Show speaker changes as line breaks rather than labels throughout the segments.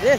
রে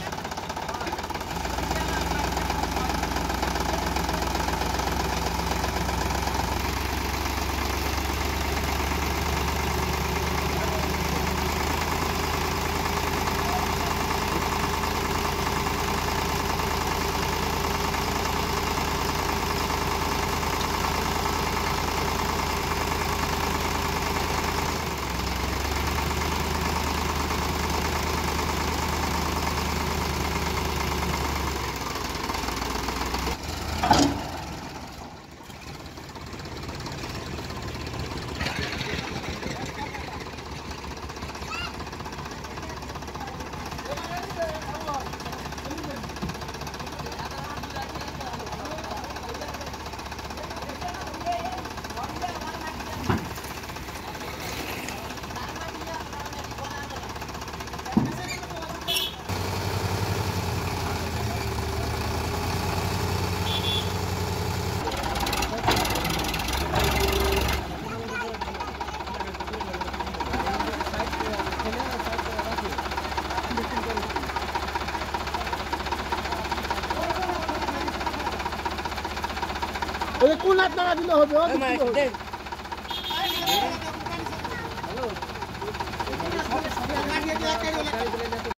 Ele com nada na vida, Rodrigo.